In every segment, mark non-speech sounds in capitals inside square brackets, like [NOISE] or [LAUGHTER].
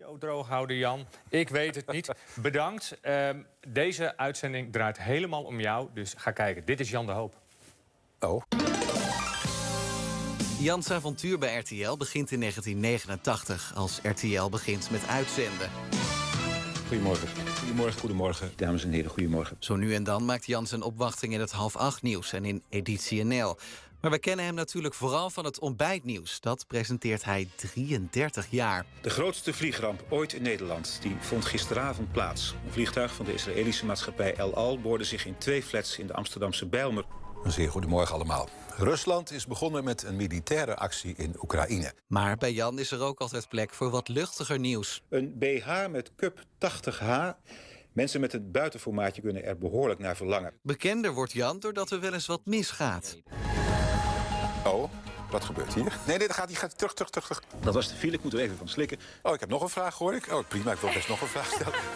Video droog houden, Jan. Ik weet het niet. [LAUGHS] Bedankt. Ehm, deze uitzending draait helemaal om jou, dus ga kijken. Dit is Jan de Hoop. Oh. Jans avontuur bij RTL begint in 1989 als RTL begint met uitzenden. Goedemorgen. Goedemorgen, goedemorgen. Dames en heren, goedemorgen. Zo nu en dan maakt Jans een opwachting in het half acht nieuws en in Editie NL. Maar we kennen hem natuurlijk vooral van het ontbijtnieuws. Dat presenteert hij 33 jaar. De grootste vliegramp ooit in Nederland die vond gisteravond plaats. Een vliegtuig van de Israëlische maatschappij El Al boorde zich in twee flats in de Amsterdamse Bijlmer. Een zeer goedemorgen allemaal. Rusland is begonnen met een militaire actie in Oekraïne. Maar bij Jan is er ook altijd plek voor wat luchtiger nieuws. Een BH met cup 80H. Mensen met het buitenformaatje kunnen er behoorlijk naar verlangen. Bekender wordt Jan doordat er wel eens wat misgaat. Oh, wat gebeurt hier? Nee, nee, dat gaat, die gaat terug, terug, terug, terug. Dat was de file, ik moet er even van slikken. Oh, ik heb nog een vraag, hoor ik. Oh, prima, ik wil best nog een vraag stellen. [LAUGHS]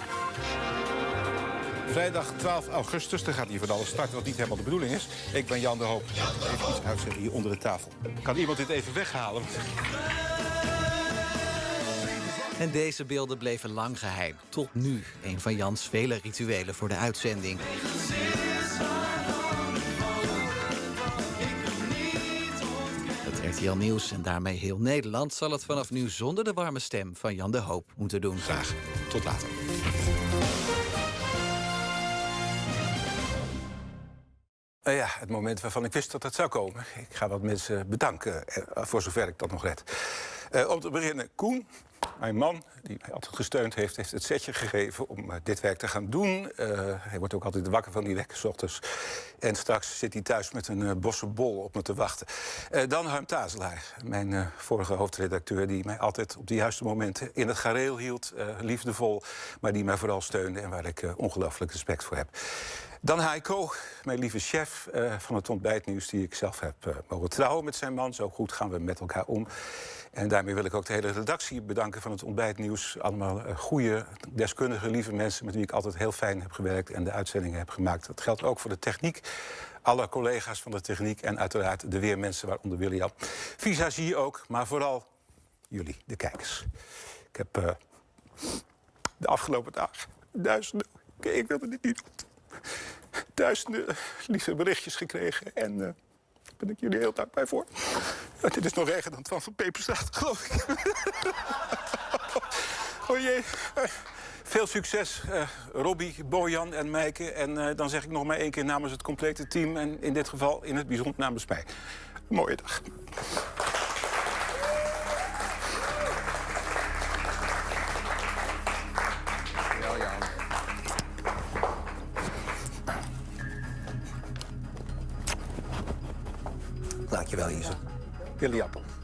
Vrijdag 12 augustus, dan gaat hier van alles starten wat niet helemaal de bedoeling is. Ik ben Jan de Hoop. Even iets uitzetten hier onder de tafel. Kan iemand dit even weghalen? En deze beelden bleven lang geheim. Tot nu, een van Jans vele rituelen voor de uitzending. RTL Nieuws en daarmee heel Nederland zal het vanaf nu zonder de warme stem van Jan de Hoop moeten doen. Graag. Tot later. Eh, ja, het moment waarvan ik wist dat het zou komen. Ik ga wat mensen bedanken, eh, voor zover ik dat nog red. Eh, om te beginnen, Koen, mijn man, die mij altijd gesteund heeft... heeft het setje gegeven om eh, dit werk te gaan doen. Eh, hij wordt ook altijd wakker van die wekker 's ochtends. En straks zit hij thuis met een eh, bossenbol op me te wachten. Dan Harm Tazelaar, mijn vorige hoofdredacteur... die mij altijd op de juiste momenten in het gareel hield. liefdevol, maar die mij vooral steunde... en waar ik ongelooflijk respect voor heb. Dan Heiko, mijn lieve chef van het ontbijtnieuws... die ik zelf heb mogen trouwen met zijn man. Zo goed gaan we met elkaar om. En daarmee wil ik ook de hele redactie bedanken van het ontbijtnieuws. Allemaal eh, goede, deskundige, lieve mensen... met wie ik altijd heel fijn heb gewerkt en de uitzendingen heb gemaakt. Dat geldt ook voor de techniek. Alle collega's van de techniek en uiteraard de weermensen, waaronder William. Visagie ook, maar vooral jullie, de kijkers. Ik heb eh, de afgelopen dagen duizenden... Ik wilde dit niet duizenden lieve berichtjes gekregen. En eh, daar ben ik jullie heel dankbaar voor. Ja, dit is nog erger dan Twan van Peperstraat, geloof ik. [LAUGHS] oh jee. Veel succes, eh Robbie, Bojan en Meike. En eh, dan zeg ik nog maar één keer namens het complete team... en in dit geval in het bijzonder namens mij. Een mooie dag. Dankjewel, के लिए आता हूँ।